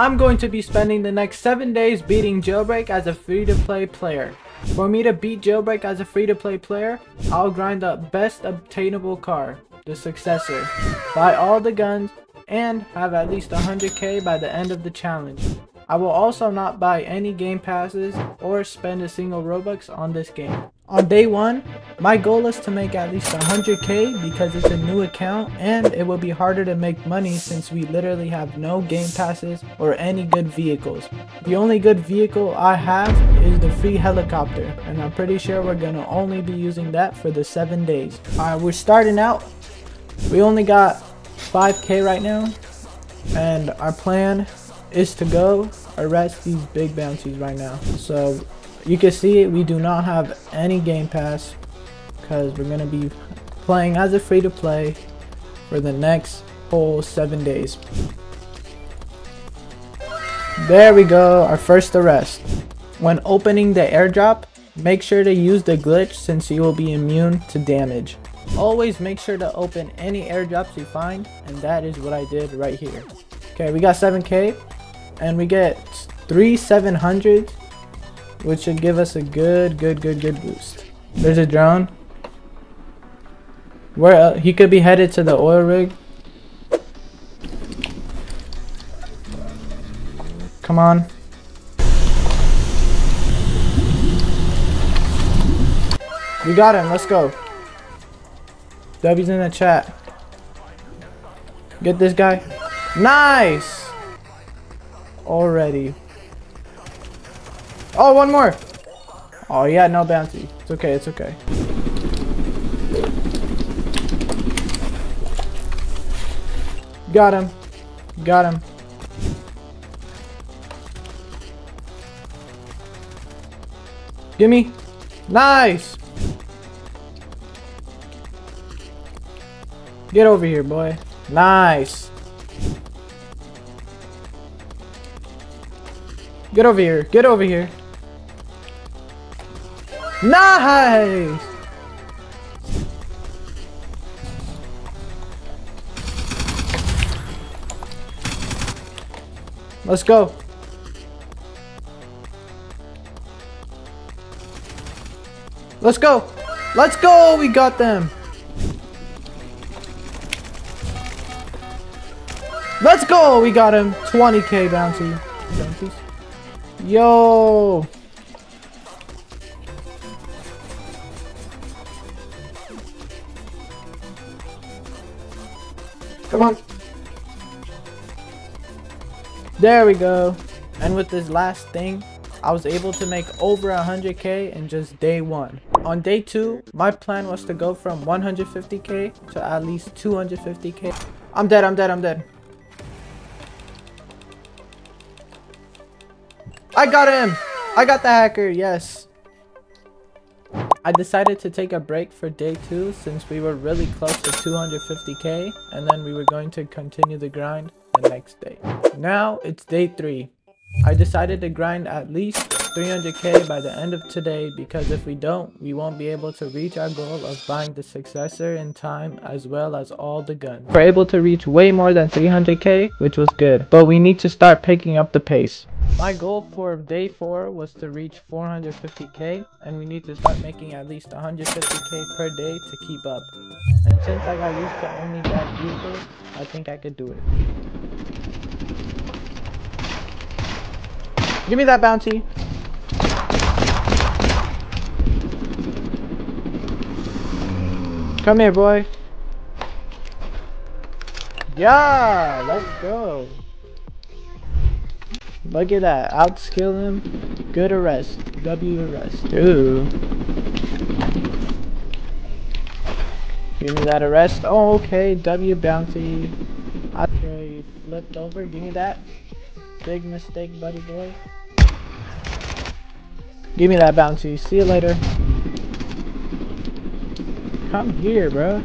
I'm going to be spending the next 7 days beating Jailbreak as a free-to-play player. For me to beat Jailbreak as a free-to-play player, I'll grind the best obtainable car, the Successor, buy all the guns, and have at least 100k by the end of the challenge. I will also not buy any game passes or spend a single Robux on this game. On day 1, my goal is to make at least 100k because it's a new account and it will be harder to make money since we literally have no game passes or any good vehicles. The only good vehicle I have is the free helicopter and I'm pretty sure we're gonna only be using that for the 7 days. Alright, we're starting out. We only got 5k right now and our plan is to go arrest these big bounties right now. So you can see we do not have any game pass because we're going to be playing as a free to play for the next whole seven days. There we go, our first arrest. When opening the airdrop, make sure to use the glitch since you will be immune to damage. Always make sure to open any airdrops you find and that is what I did right here. Okay, we got 7k and we get three 700s which should give us a good, good, good, good boost. There's a drone. Where he could be headed to the oil rig. Come on. We got him. Let's go. W's in the chat. Get this guy. Nice. Already. Oh, one more. Oh, yeah, no bounty. It's okay, it's okay. Got him. Got him. Gimme. Nice. Get over here, boy. Nice. Get over here. Get over here. Nice! Let's go. Let's go. Let's go. We got them. Let's go. We got him. 20k bounty. Yo. Come on. There we go. And with this last thing, I was able to make over 100k in just day one. On day two, my plan was to go from 150k to at least 250k. I'm dead, I'm dead, I'm dead. I got him! I got the hacker, yes. I decided to take a break for day 2 since we were really close to 250k and then we were going to continue the grind the next day. Now it's day 3. I decided to grind at least 300k by the end of today because if we don't, we won't be able to reach our goal of buying the successor in time as well as all the guns. We're able to reach way more than 300k, which was good, but we need to start picking up the pace. My goal for day 4 was to reach 450k and we need to start making at least 150k per day to keep up. And since I got used to only that vehicles, I think I could do it. Give me that bounty. Come here, boy. Yeah, let's go. Look at that. Outskill him. Good arrest. W arrest. Ooh. Give me that arrest. Oh, okay. W bounty. I flipped over. Give me that. Big mistake, buddy boy. Give me that bounty. See you later. Come here, bro.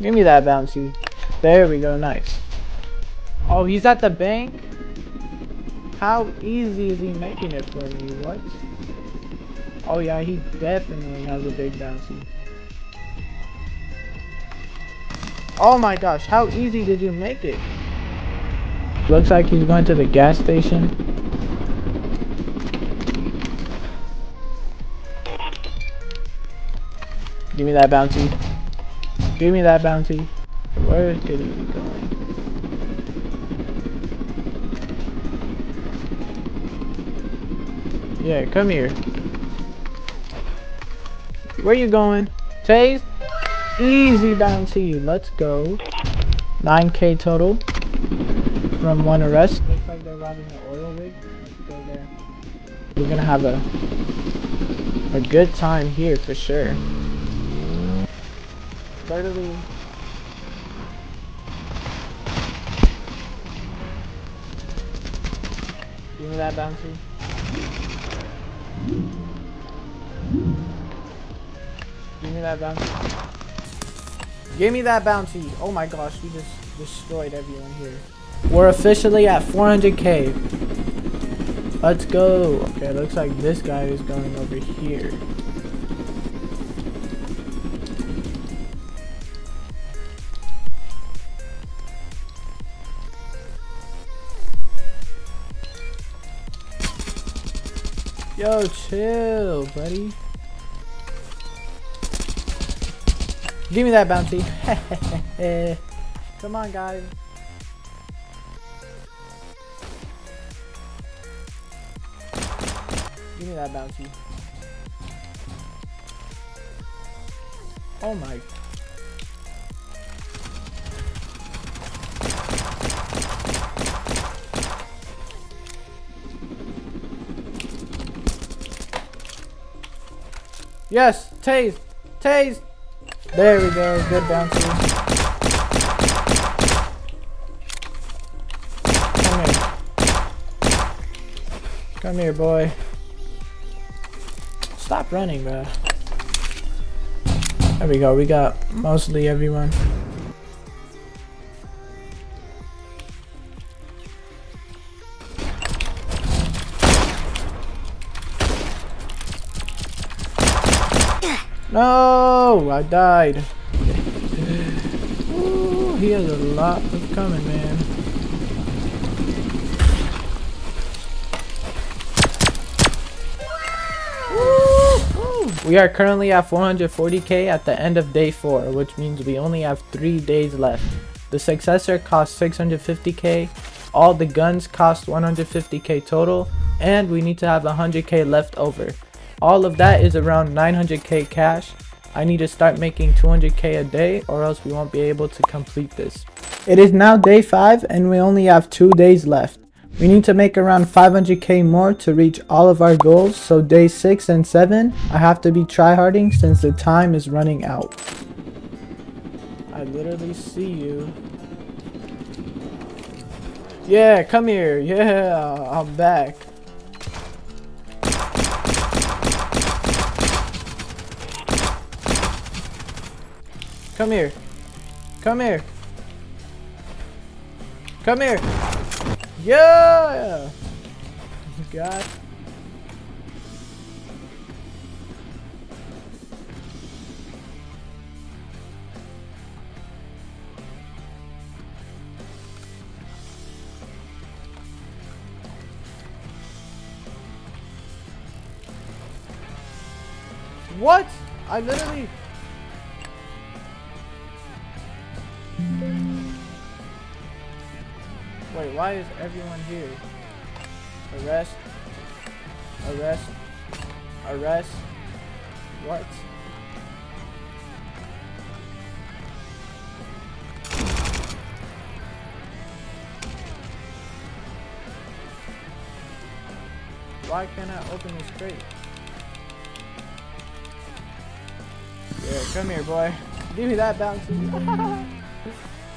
Give me that bounty. There we go. Nice. Oh, he's at the bank? How easy is he making it for me? What? Oh yeah, he definitely has a big bounty. Oh my gosh, how easy did you make it? Looks like he's going to the gas station. Give me that bounty. Give me that bounty. Where is he going? Yeah, come here. Where you going? Taze? Easy bounty. Let's go. 9k total from one arrest. Looks like they're robbing an oil rig. Go there. We're gonna have a a good time here for sure. Literally. Give me that bounty. Give me that bounty. Give me that bounty. Oh my gosh, we just destroyed everyone here. We're officially at 400k. Let's go. Okay, looks like this guy is going over here. Yo, chill, buddy. Give me that bounty. Come on, guys. Give me that bounty. Oh my. Yes, tase, tase. There we go, good bounty. Come here. Come here, boy. Stop running, bro. There we go, we got mostly everyone. No, I died. Ooh, he has a lot of coming, man. We are currently at 440k at the end of day 4, which means we only have 3 days left. The successor costs 650k, all the guns cost 150k total, and we need to have 100k left over. All of that is around 900k cash. I need to start making 200k a day or else we won't be able to complete this. It is now day 5 and we only have 2 days left. We need to make around 500k more to reach all of our goals, so day 6 and 7, I have to be tryharding since the time is running out. I literally see you. Yeah, come here. Yeah, I'm back. Come here. Come here. Come here. Yeah! God. What? I literally... why is everyone here? Arrest. Arrest. Arrest. What? Why can't I open this crate? Yeah, come here, boy. Give me that bounty.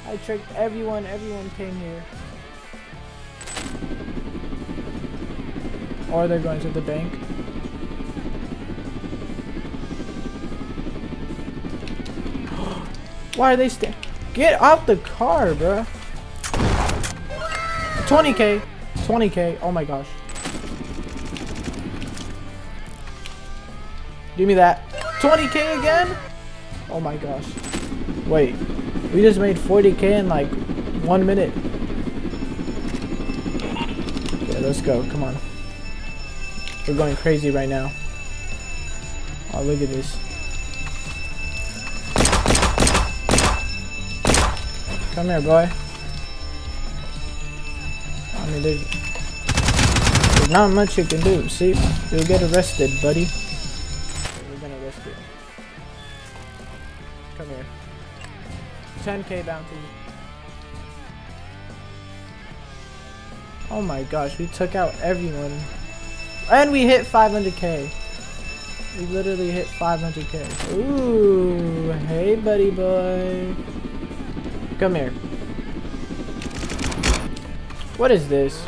I tricked everyone. Everyone came here. Or they're going to the bank. Why are they sta- Get out the car, bruh. 20k. 20k. Oh my gosh. Give me that. 20k again? Oh my gosh. Wait. We just made 40k in like one minute. Yeah, let's go. Come on. We're going crazy right now. Oh, look at this. Come here, boy. I mean, there's, there's not much you can do. See, you'll get arrested, buddy. We're gonna arrest you. Come here. 10k bounty. Oh my gosh, we took out everyone. And we hit 500k. We literally hit 500k. Ooh, hey buddy boy. Come here. What is this?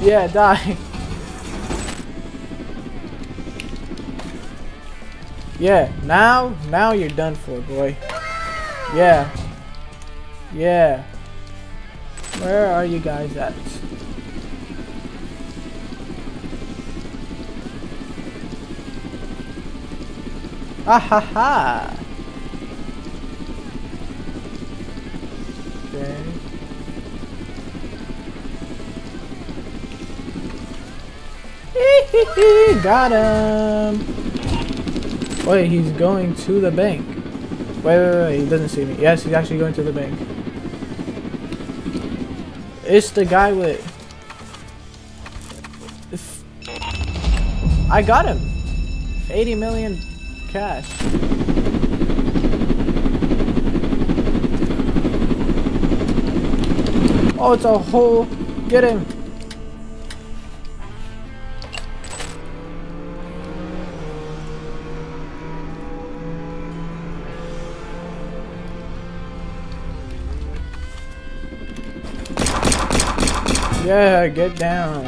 Yeah, die. Yeah, now, now you're done for, boy. Yeah. Yeah. Where are you guys at? Ah ha ha! Okay. Got him! Wait, he's going to the bank. Wait, wait, wait, he doesn't see me. Yes, he's actually going to the bank. It's the guy with... I got him! 80 million cash. Oh, it's a hole. Get him. Yeah, get down.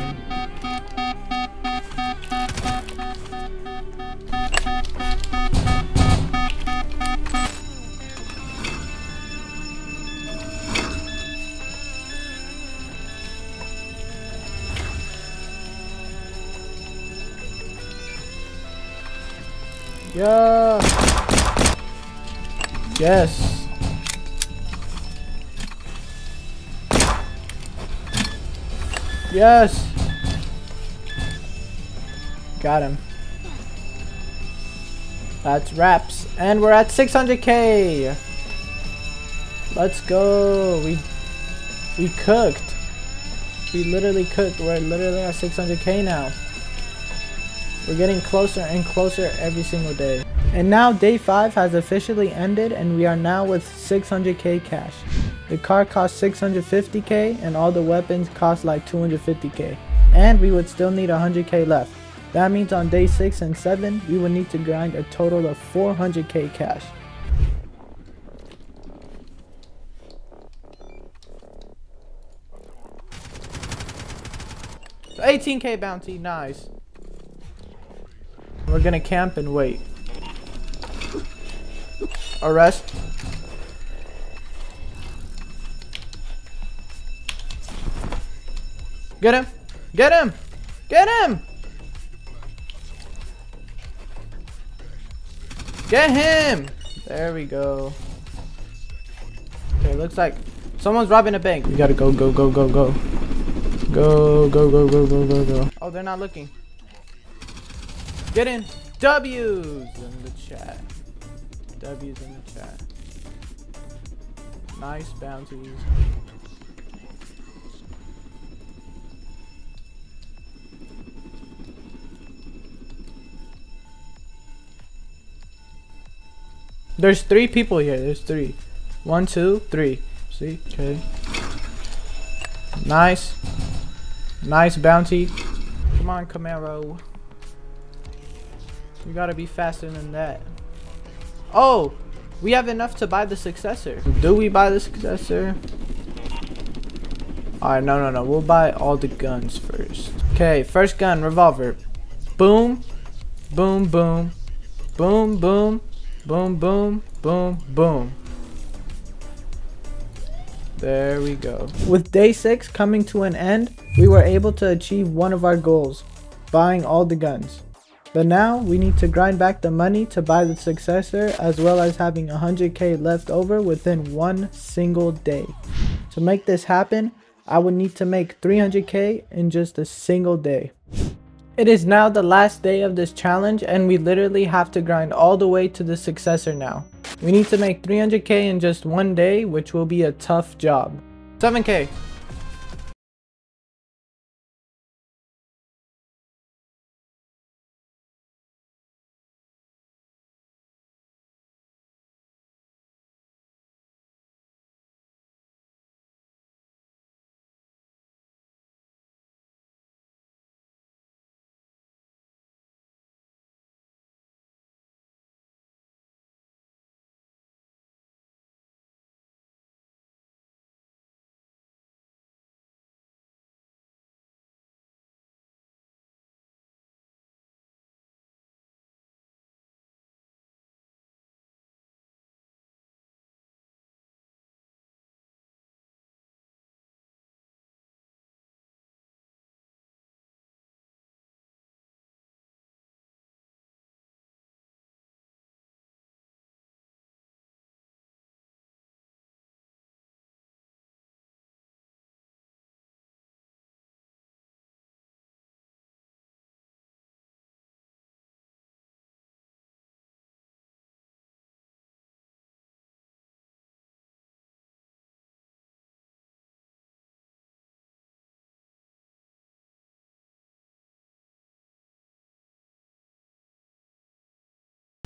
Yeah. Yes. Yes. Got him. That's wraps. And we're at 600k. Let's go. We we cooked. We literally cooked. We're literally at 600k now. We're getting closer and closer every single day. And now day 5 has officially ended and we are now with 600k cash. The car costs 650k and all the weapons cost like 250k. And we would still need 100k left. That means on day 6 and 7 we would need to grind a total of 400k cash. So 18k bounty, nice. We're gonna camp and wait. Arrest. Get him! Get him! Get him! Get him! There we go. Okay, looks like someone's robbing a bank. We gotta go, go, go, go, go. Go, go, go, go, go, go, go. Oh, they're not looking. Get in. W's in the chat. W's in the chat. Nice bounties. There's three people here. There's three. One, two, three. See? Okay. Nice. Nice bounty. Come on, Camaro. You gotta be faster than that. Oh! We have enough to buy the successor. Do we buy the successor? Alright, no, no, no. We'll buy all the guns first. Okay, first gun, revolver. Boom. Boom, boom. Boom, boom. Boom, boom, boom, boom. There we go. With day 6 coming to an end, we were able to achieve one of our goals, buying all the guns. But now we need to grind back the money to buy the successor as well as having 100k left over within one single day. To make this happen, I would need to make 300k in just a single day. It is now the last day of this challenge and we literally have to grind all the way to the successor now. We need to make 300k in just one day which will be a tough job. 7k.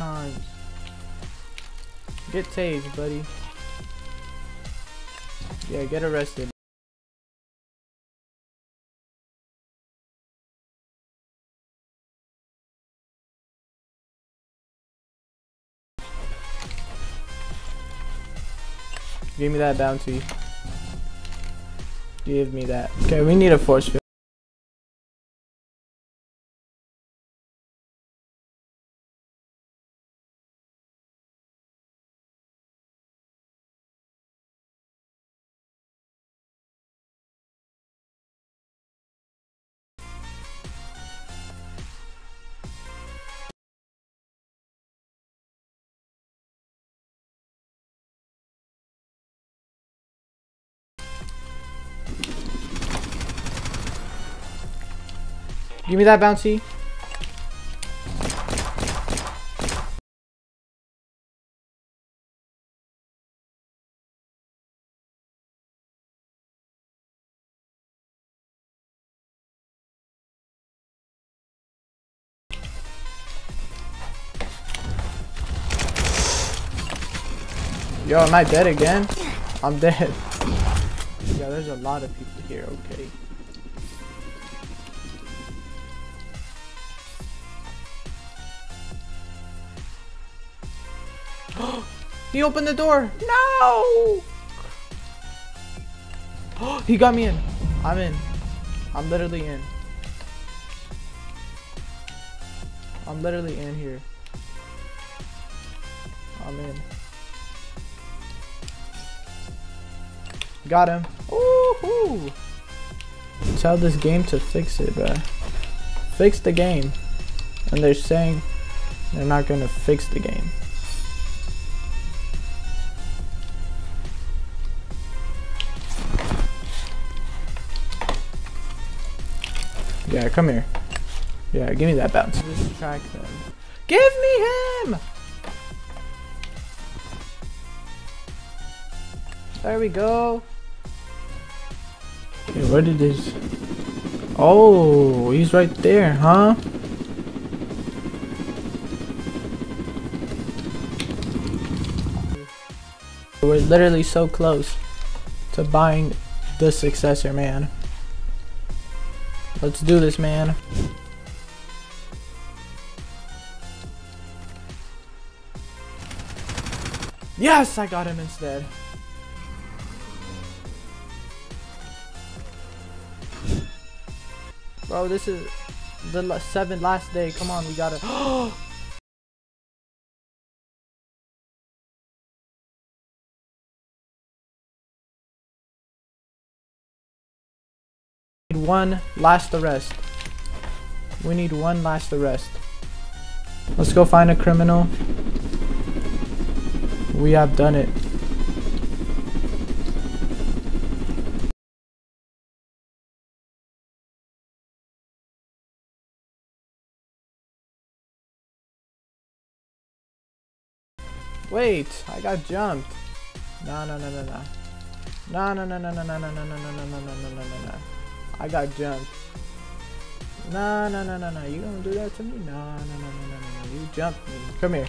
Times. Get tased, buddy. Yeah, get arrested. Give me that bounty. Give me that. Okay, we need a force field. Give me that bounty. Yo, am I dead again? I'm dead. Yeah, there's a lot of people here, okay. He opened the door. No! he got me in. I'm in. I'm literally in. I'm literally in here. I'm in. Got him. Woohoo! Tell this game to fix it, bruh. Fix the game. And they're saying they're not gonna fix the game. Yeah, come here. Yeah, give me that bounce. Give me him! There we go. Okay, where did this... Oh, he's right there, huh? We're literally so close to buying the successor, man. Let's do this, man. Yes, I got him instead. Bro, this is the seventh last day. Come on, we gotta. Oh, one last arrest. We need one last arrest. Let's go find a criminal. We have done it. Wait, I got jumped. No, no, no, no, no. No, no, no, no, no, no, no, no, no, no, no, no, no, no, no, no. I got jumped. No, no, no, no, no. You gonna do that to me? No, no, no, no, no, no. You jumped me. Come here.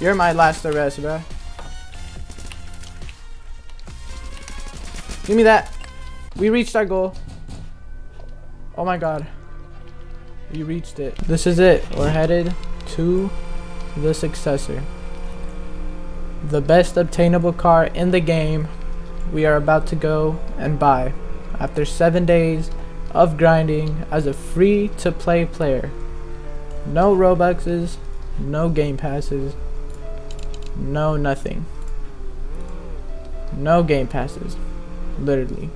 You're my last arrest, bro. Give me that. We reached our goal. Oh my god. We reached it. This is it. We're headed to the successor the best obtainable car in the game we are about to go and buy after 7 days of grinding as a free to play player. No Robuxes, no game passes, no nothing. No game passes, literally.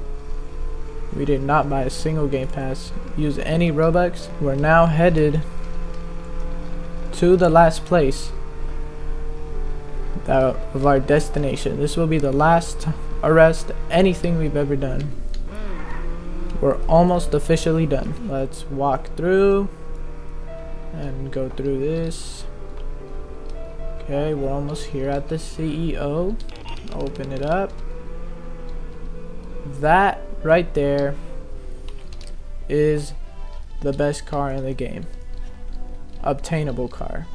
We did not buy a single game pass, use any Robux. We're now headed to the last place of our destination. This will be the last arrest, anything we've ever done. We're almost officially done. Let's walk through and go through this. Okay, we're almost here at the CEO. Open it up. That right there is the best car in the game. Obtainable car.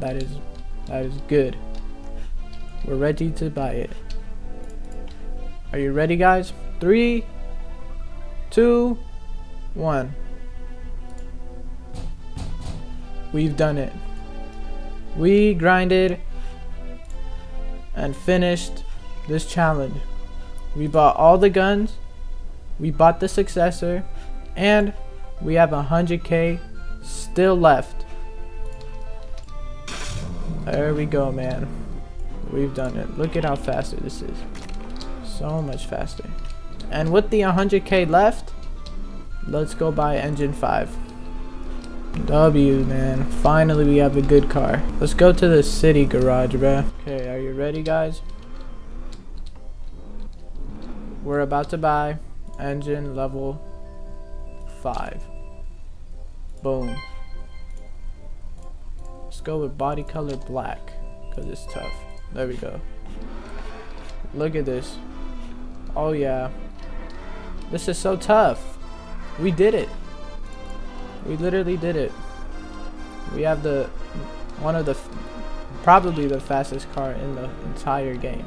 That is that is good. We're ready to buy it. Are you ready, guys? Three, two, one. We've done it. We grinded and finished this challenge. We bought all the guns, we bought the successor, and we have 100k still left. There we go, man. We've done it. Look at how faster this is. So much faster. And with the 100k left, let's go buy engine 5. W, man. Finally, we have a good car. Let's go to the city garage, bruh. Okay, are you ready, guys? We're about to buy engine level 5. Boom. Let's go with body color black, because it's tough. There we go. Look at this. Oh yeah. This is so tough. We did it. We literally did it. We have the one of the probably the fastest car in the entire game.